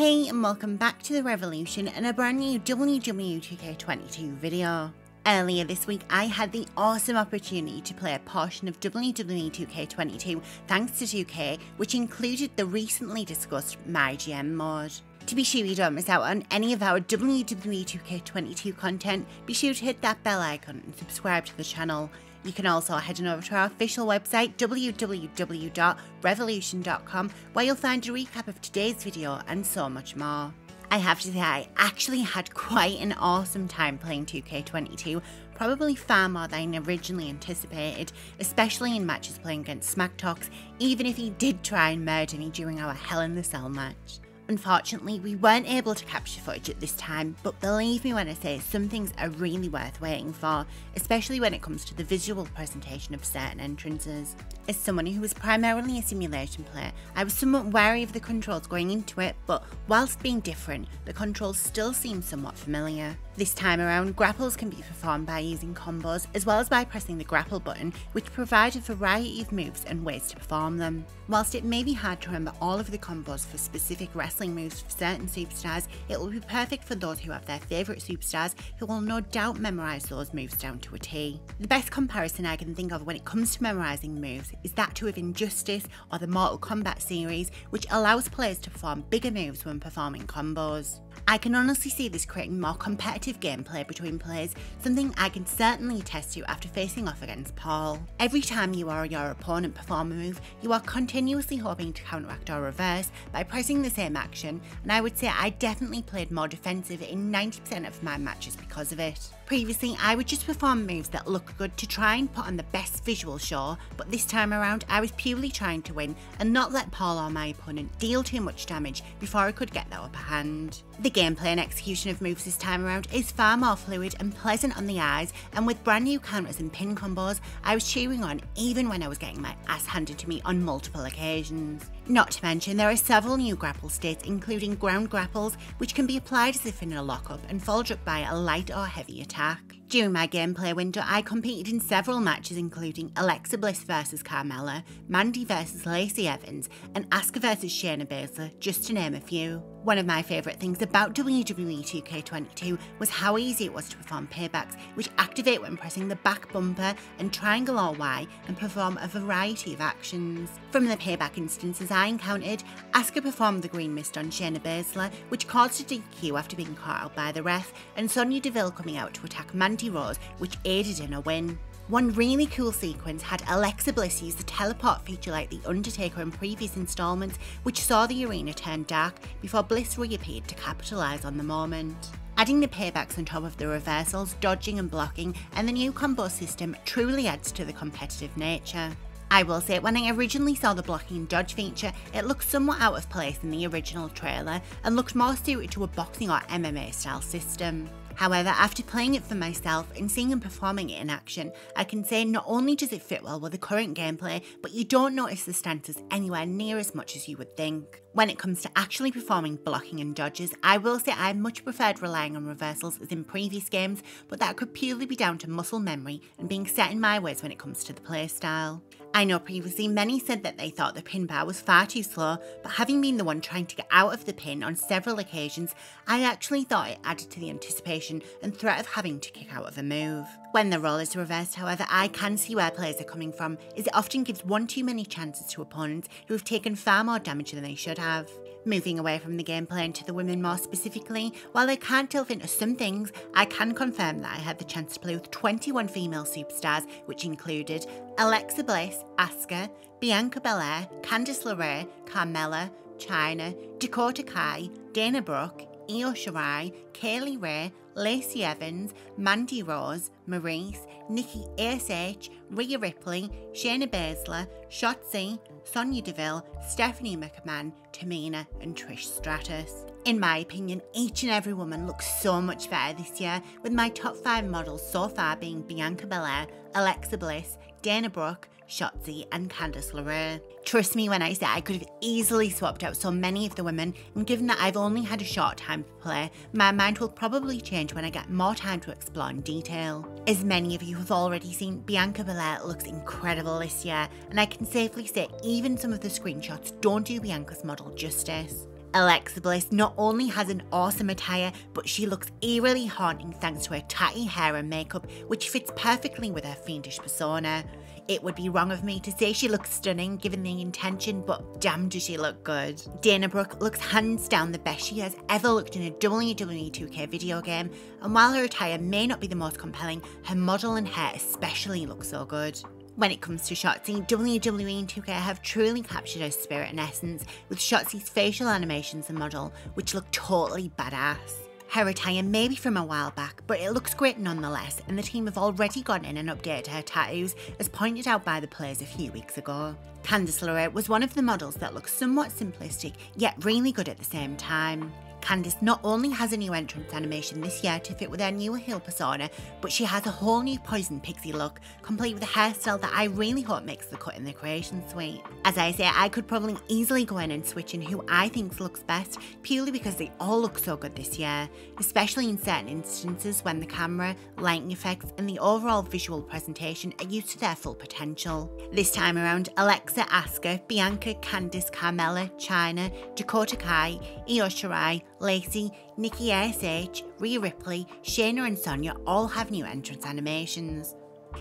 Hey and welcome back to The RevELLEution and a brand new WWE 2K22 video. Earlier this week, I had the awesome opportunity to play a portion of WWE 2K22 thanks to 2K, which included the recently discussed My GM mod. To be sure you don't miss out on any of our WWE 2K22 content, be sure to hit that bell icon and subscribe to the channel. You can also head on over to our official website www.revelleution.com where you'll find a recap of today's video and so much more. I have to say, I actually had quite an awesome time playing 2K22, probably far more than I originally anticipated, especially in matches playing against SmackTalks, even if he did try and murder me during our Hell in the Cell match. Unfortunately, we weren't able to capture footage at this time, but believe me when I say some things are really worth waiting for, especially when it comes to the visual presentation of certain entrances. As someone who was primarily a simulation player, I was somewhat wary of the controls going into it, but whilst being different, the controls still seem somewhat familiar. This time around, grapples can be performed by using combos as well as by pressing the grapple button, which provide a variety of moves and ways to perform them. Whilst it may be hard to remember all of the combos for specific wrestling moves for certain superstars, it will be perfect for those who have their favourite superstars who will no doubt memorise those moves down to a T. The best comparison I can think of when it comes to memorising moves is that to of Injustice or the Mortal Kombat series, which allows players to perform bigger moves when performing combos. I can honestly see this creating more competitive gameplay between players, something I can certainly attest to after facing off against Paul. Every time you or your opponent perform a move, you are continuously hoping to counteract or reverse by pressing the same action, and I would say I definitely played more defensive in 90% of my matches because of it. Previously, I would just perform moves that look good to try and put on the best visual show, but this time around I was purely trying to win and not let Paul or my opponent deal too much damage before I could get the upper hand. The gameplay and execution of moves this time around is far more fluid and pleasant on the eyes, and with brand new counters and pin combos, I was cheering on even when I was getting my ass handed to me on multiple occasions. Not to mention, there are several new grapple states, including ground grapples, which can be applied as if in a lockup and followed up by a light or heavy attack. During my gameplay window, I competed in several matches including Alexa Bliss vs Carmella, Mandy vs Lacey Evans, and Asuka vs Shayna Baszler, just to name a few. One of my favourite things about WWE 2K22 was how easy it was to perform paybacks, which activate when pressing the back bumper and triangle or Y and perform a variety of actions. From the payback instances I encountered, Asuka performed the Green Mist on Shayna Baszler, which caused a DQ after being caught out by the ref, and Sonya Deville coming out to attack Mandy Rose, which aided in a win. One really cool sequence had Alexa Bliss use the teleport feature like The Undertaker in previous installments, which saw the arena turn dark before Bliss reappeared to capitalise on the moment. Adding the paybacks on top of the reversals, dodging and blocking, and the new combo system truly adds to the competitive nature. I will say, when I originally saw the blocking and dodge feature, it looked somewhat out of place in the original trailer and looked more suited to a boxing or MMA style system. However, after playing it for myself and seeing him performing it in action, I can say not only does it fit well with the current gameplay, but you don't notice the stances anywhere near as much as you would think. When it comes to actually performing blocking and dodges, I will say I much preferred relying on reversals as in previous games, but that could purely be down to muscle memory and being set in my ways when it comes to the playstyle. I know previously many said that they thought the pin bar was far too slow, but having been the one trying to get out of the pin on several occasions, I actually thought it added to the anticipation and threat of having to kick out of a move. When the role is reversed, however, I can see where players are coming from, as it often gives one too many chances to opponents who have taken far more damage than they should have. Moving away from the gameplay to the women more specifically, while I can't delve into some things, I can confirm that I had the chance to play with 21 female superstars, which included Alexa Bliss, Asuka, Bianca Belair, Candice LeRae, Carmella, Chyna, Dakota Kai, Dana Brooke, Io Shirai, Kay Lee Ray, Lacey Evans, Mandy Rose, Maryse, Nikki ASH, Rhea Ripley, Shayna Baszler, Shotzi, Sonya Deville, Stephanie McMahon, Tamina, and Trish Stratus. In my opinion, each and every woman looks so much better this year, with my top 5 models so far being Bianca Belair, Alexa Bliss, Dana Brooke, Shotzi, and Candice LeRae. Trust me when I say I could have easily swapped out so many of the women, and given that I've only had a short time to play, my mind will probably change when I get more time to explore in detail. As many of you have already seen, Bianca Belair looks incredible this year, and I can safely say even some of the screenshots don't do Bianca's model justice. Alexa Bliss not only has an awesome attire, but she looks eerily haunting thanks to her tatty hair and makeup, which fits perfectly with her fiendish persona. It would be wrong of me to say she looks stunning given the intention, but damn does she look good. Dana Brooke looks hands down the best she has ever looked in a WWE 2K video game, and while her attire may not be the most compelling, her model and hair especially look so good. When it comes to Shotzi, WWE and 2K have truly captured her spirit and essence with Shotzi's facial animations and model, which look totally badass. Her attire may be from a while back, but it looks great nonetheless, and the team have already gone in and updated her tattoos, as pointed out by the players a few weeks ago. Candice LeRae was one of the models that looks somewhat simplistic, yet really good at the same time. Candice not only has a new entrance animation this year to fit with her newer heel persona, but she has a whole new Poison Pixie look, complete with a hairstyle that I really hope makes the cut in the creation suite. As I say, I could probably easily go in and switch in who I think looks best, purely because they all look so good this year, especially in certain instances when the camera, lighting effects, and the overall visual presentation are used to their full potential. This time around, Alexa, Asuka, Bianca, Candice, Carmella, Chyna, Dakota Kai, Io Shirai, Lacey, Nikki ASH, Rhea Ripley, Shayna and Sonya all have new entrance animations.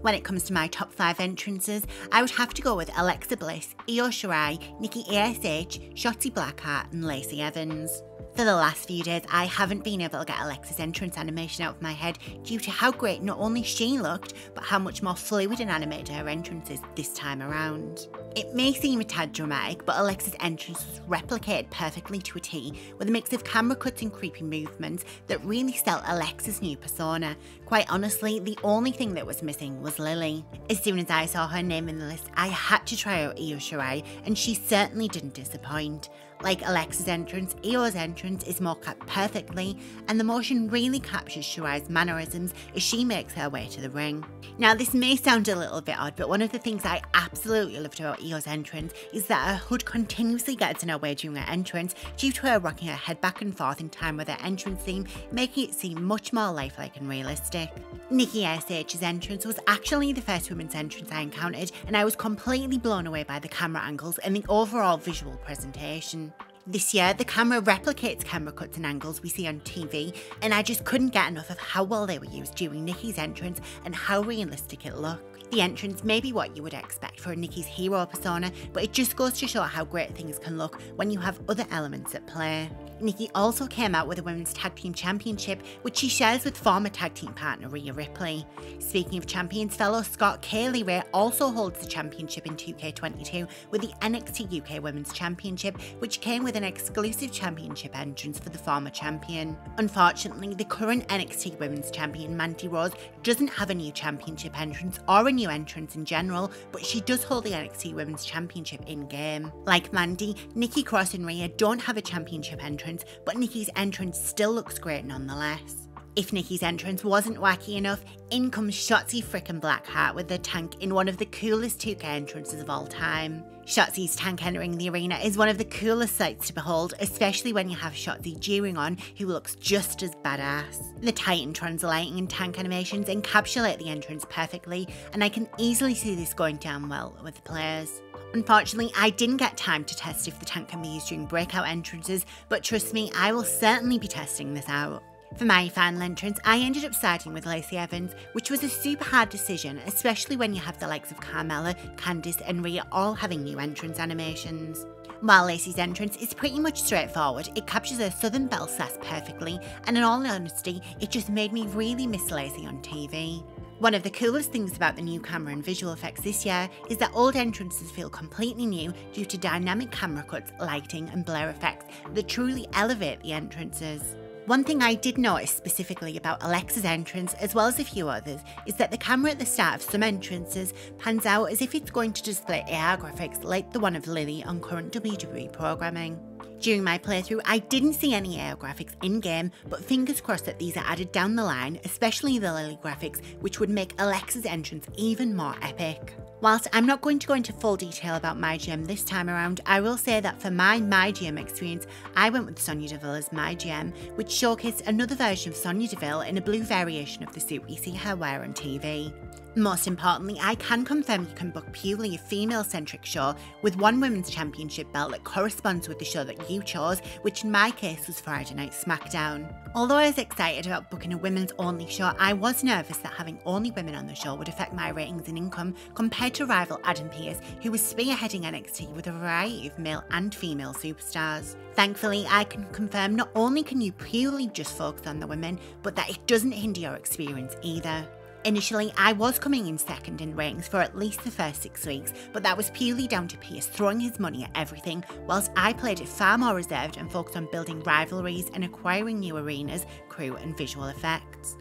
When it comes to my top 5 entrances, I would have to go with Alexa Bliss, Io Shirai, Nikki ASH, Shotzi Blackheart and Lacey Evans. For the last few days, I haven't been able to get Alexa's entrance animation out of my head due to how great not only she looked, but how much more fluid and animated her entrance is this time around. It may seem a tad dramatic, but Alexa's entrance was replicated perfectly to a T, with a mix of camera cuts and creepy movements that really sell Alexa's new persona. Quite honestly, the only thing that was missing was Lily. As soon as I saw her name in the list, I had to try out Io Shirai, and she certainly didn't disappoint. Like Alexa's entrance, Io's entrance is more cut perfectly, and the motion really captures Shirai's mannerisms as she makes her way to the ring. Now, this may sound a little bit odd, but one of the things I absolutely loved about Io's entrance is that her hood continuously gets in her way during her entrance due to her rocking her head back and forth in time with her entrance theme, making it seem much more lifelike and realistic. Nikki ASH's entrance was actually the first women's entrance I encountered, and I was completely blown away by the camera angles and the overall visual presentation. This year, the camera replicates camera cuts and angles we see on TV, and I just couldn't get enough of how well they were used during Nikki's entrance and how realistic it looked. The entrance may be what you would expect for Nikki's hero persona, but it just goes to show how great things can look when you have other elements at play. Nikki also came out with a Women's Tag Team Championship, which she shares with former tag team partner Rhea Ripley. Speaking of champions, fellow Scot Kay Lee Ray also holds the championship in 2K22 with the NXT UK Women's Championship, which came with an exclusive championship entrance for the former champion. Unfortunately, the current NXT Women's Champion Mandy Rose doesn't have a new championship entrance or a new entrance in general, but she does hold the NXT Women's Championship in game. Like Mandy, Nikki Cross and Rhea don't have a championship entrance entrance, but Nikki's entrance still looks great nonetheless. If Nikki's entrance wasn't wacky enough, in comes Shotzi frickin' Blackheart with the tank in one of the coolest 2K entrances of all time. Shotzi's tank entering the arena is one of the coolest sights to behold, especially when you have Shotzi jeering on, who looks just as badass. The Titantron's lighting and tank animations encapsulate the entrance perfectly, and I can easily see this going down well with the players. Unfortunately, I didn't get time to test if the tank can be used during breakout entrances, but trust me, I will certainly be testing this out. For my final entrance, I ended up siding with Lacey Evans, which was a super hard decision, especially when you have the likes of Carmella, Candice, and Rhea all having new entrance animations. While Lacey's entrance is pretty much straightforward, it captures her Southern Belle sass perfectly, and in all honesty, it just made me really miss Lacey on TV. One of the coolest things about the new camera and visual effects this year is that old entrances feel completely new due to dynamic camera cuts, lighting and blur effects that truly elevate the entrances. One thing I did notice specifically about Alexa's entrance, as well as a few others, is that the camera at the start of some entrances pans out as if it's going to display AR graphics like the one of Lily on current WWE programming. During my playthrough, I didn't see any AR graphics in-game, but fingers crossed that these are added down the line, especially the Lily graphics, which would make Alexa's entrance even more epic. Whilst I'm not going to go into full detail about my GM this time around, I will say that for my My GM experience, I went with Sonya Deville as my GM, which showcased another version of Sonya Deville in a blue variation of the suit we see her wear on TV. Most importantly, I can confirm you can book purely a female centric show with one women's championship belt that corresponds with the show that you chose, which in my case was Friday Night SmackDown. Although I was excited about booking a women's only show, I was nervous that having only women on the show would affect my ratings and income compared to rival Adam Pearce, who was spearheading NXT with a variety of male and female superstars. Thankfully, I can confirm not only can you purely just focus on the women, but that it doesn't hinder your experience either. Initially, I was coming in second in ratings for at least the first six weeks, but that was purely down to Pearce throwing his money at everything, whilst I played it far more reserved and focused on building rivalries and acquiring new arenas, crew, and visual effects.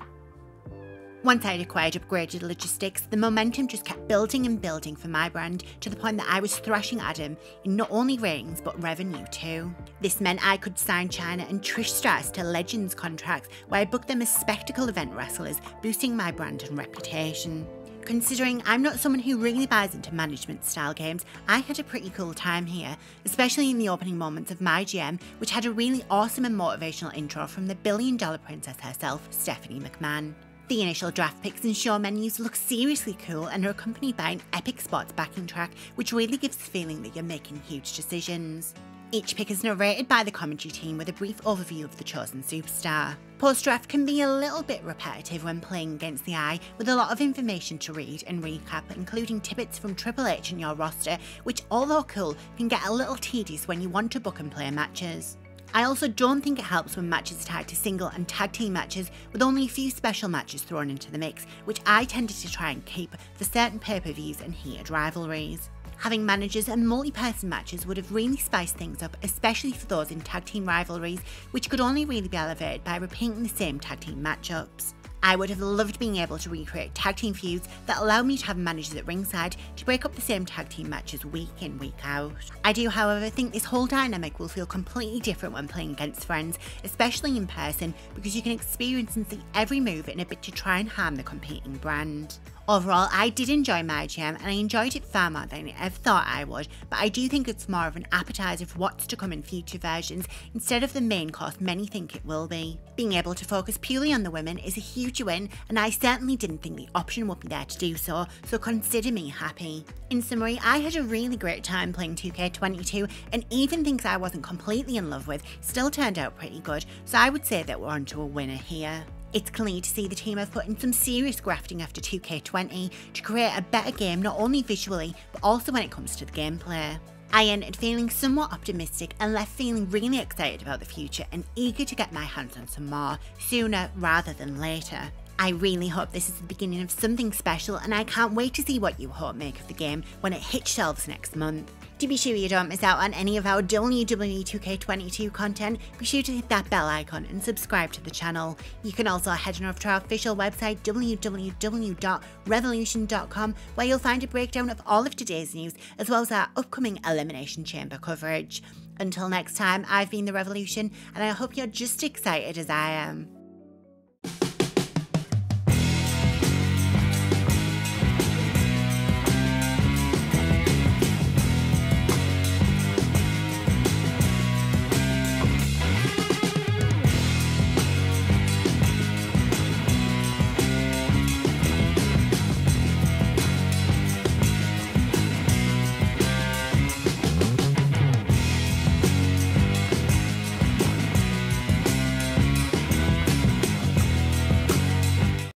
Once I'd acquired upgraded logistics, the momentum just kept building and building for my brand to the point that I was thrashing Adam in not only ratings but revenue too. This meant I could sign Chyna and Trish Stratus to Legends contracts where I booked them as spectacle event wrestlers, boosting my brand and reputation. Considering I'm not someone who really buys into management style games, I had a pretty cool time here, especially in the opening moments of my GM, which had a really awesome and motivational intro from the billion dollar princess herself, Stephanie McMahon. The initial draft picks and show menus look seriously cool and are accompanied by an epic sports backing track, which really gives the feeling that you're making huge decisions. Each pick is narrated by the commentary team with a brief overview of the chosen superstar. Post draft can be a little bit repetitive when playing against the eye, with a lot of information to read and recap, including tidbits from Triple H and your roster, which, although cool, can get a little tedious when you want to book and play matches. I also don't think it helps when matches are tied to single and tag team matches with only a few special matches thrown into the mix, which I tended to try and keep for certain pay per views and heated rivalries. Having managers and multi person matches would have really spiced things up, especially for those in tag team rivalries, which could only really be elevated by repeating the same tag team matchups. I would have loved being able to recreate tag team feuds that allow me to have managers at ringside to break up the same tag team matches week in, week out. I do, however, think this whole dynamic will feel completely different when playing against friends, especially in person, because you can experience and see every move in a bit to try and harm the competing brand. Overall, I did enjoy my GM and I enjoyed it far more than I ever thought I would, but I do think it's more of an appetizer for what's to come in future versions instead of the main course many think it will be. Being able to focus purely on the women is a huge win, and I certainly didn't think the option would be there to do so, so consider me happy. In summary, I had a really great time playing 2K22, and even things I wasn't completely in love with still turned out pretty good, so I would say that we're onto a winner here. It's clear to see the team have put in some serious grafting after 2K20 to create a better game not only visually, but also when it comes to the gameplay. I ended feeling somewhat optimistic and left feeling really excited about the future and eager to get my hands on some more, sooner rather than later. I really hope this is the beginning of something special and I can't wait to see what you hope make of the game when it hits shelves next month. To be sure you don't miss out on any of our WWE 2K22 content, be sure to hit that bell icon and subscribe to the channel. You can also head on over to our official website www.revelleution.com where you'll find a breakdown of all of today's news as well as our upcoming Elimination Chamber coverage. Until next time, I've been The RevELLEution and I hope you're just excited as I am.